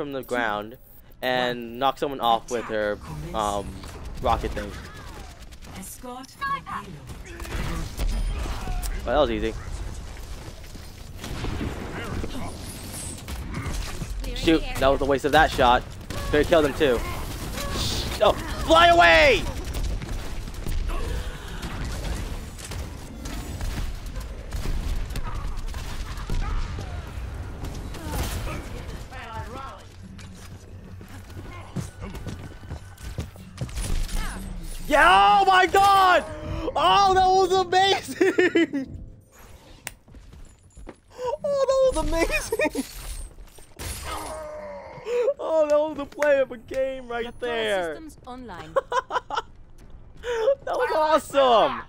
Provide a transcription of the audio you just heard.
from the ground and knock someone off with her um, rocket thing. Well, that was easy. Shoot, that was a waste of that shot. Could have killed too. Oh, fly away! Yeah, oh my god! Oh, that was amazing! Oh, that was amazing! Oh, that was the play of a game right there. systems online. that was awesome!